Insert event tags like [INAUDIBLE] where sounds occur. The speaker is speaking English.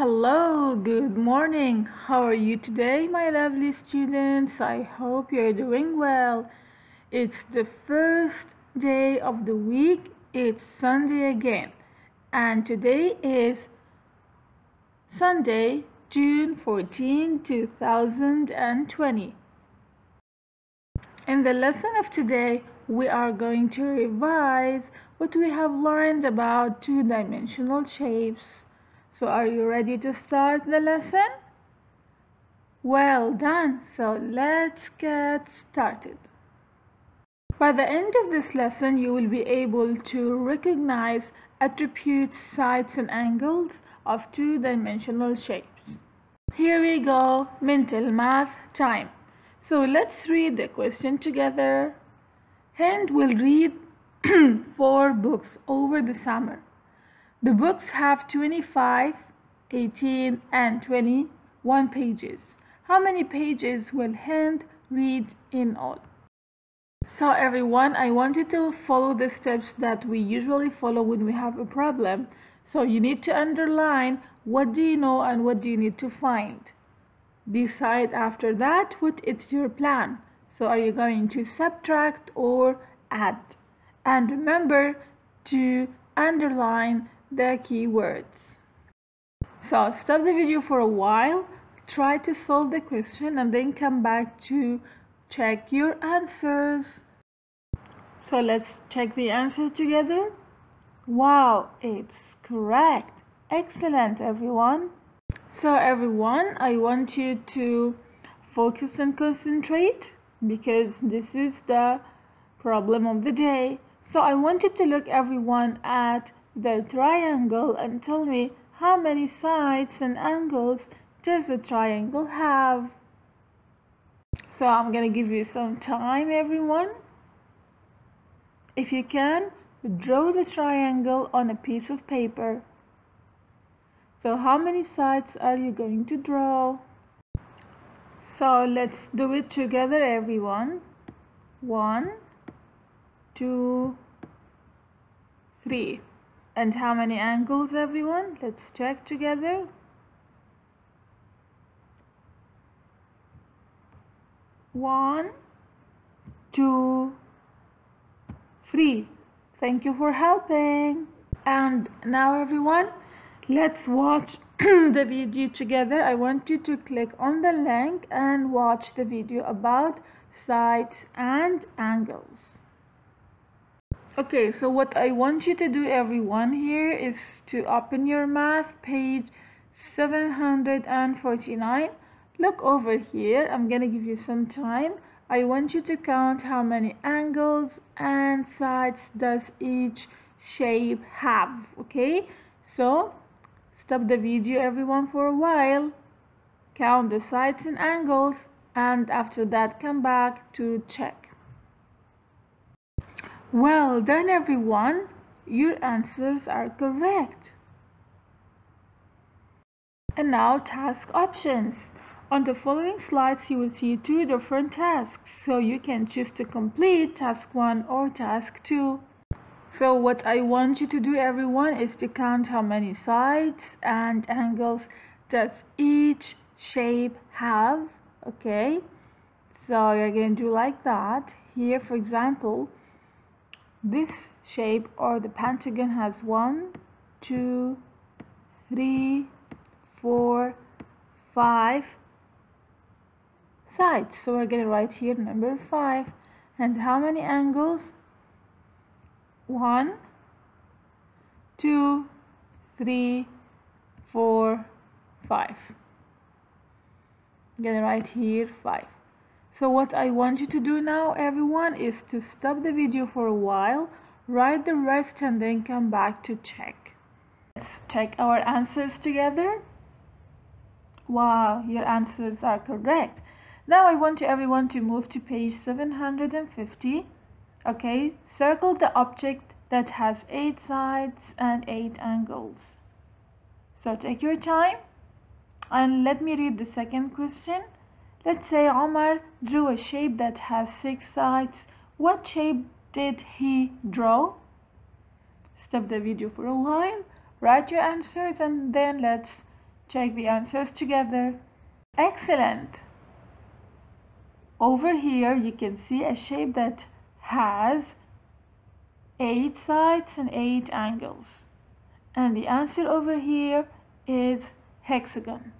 Hello, good morning. How are you today, my lovely students? I hope you're doing well. It's the first day of the week. It's Sunday again. And today is Sunday, June 14, 2020. In the lesson of today, we are going to revise what we have learned about two-dimensional shapes. So are you ready to start the lesson? Well done. So let's get started. By the end of this lesson, you will be able to recognize attributes, sides, and angles of two-dimensional shapes. Here we go, mental math time. So let's read the question together. Hind will read [CLEARS THROAT] four books over the summer. The books have 25, 18, and 21 pages. How many pages will Hind read in all? So everyone, I want you to follow the steps that we usually follow when we have a problem. So you need to underline what do you know and what do you need to find. Decide after that what is your plan. So are you going to subtract or add? And remember to underline the keywords. So stop the video for a while, try to solve the question and then come back to check your answers. So let's check the answer together. Wow, it's correct. Excellent everyone. So everyone, I want you to focus and concentrate because this is the problem of the day. So I wanted to look everyone at the triangle and tell me how many sides and angles does a triangle have. So I'm gonna give you some time everyone. If you can, draw the triangle on a piece of paper. So how many sides are you going to draw? So let's do it together everyone. One, two, three. And how many angles everyone? Let's check together. One, two, three. Thank you for helping. And now everyone, let's watch [CLEARS THROAT] the video together. I want you to click on the link and watch the video about sides and angles. Okay, so what I want you to do everyone here is to open your math page 749. Look over here. I'm to give you some time. I want you to count how many angles and sides does each shape have. Okay, so stop the video everyone for a while. Count the sides and angles and after that come back to check. Well done everyone, your answers are correct. And now task options. On the following slides you will see two different tasks, so you can choose to complete task 1 or task 2. So what I want you to do everyone is to count how many sides and angles does each shape have, okay? So you're going to do like that. Here for example, this shape or the pentagon has one, two, three, four, five sides. So we're to write here number five. And how many angles? One, two, three, four, five. I'm to write here five. So what I want you to do now everyone is to stop the video for a while, write the rest and then come back to check. Let's check our answers together. Wow, your answers are correct. Now I want everyone to move to page 750. Okay, circle the object that has 8 sides and 8 angles. So take your time and let me read the second question. Let's say Omar drew a shape that has six sides. What shape did he draw? Stop the video for a while, write your answers and then let's check the answers together. Excellent! Over here you can see a shape that has 8 sides and 8 angles. And the answer over here is hexagon.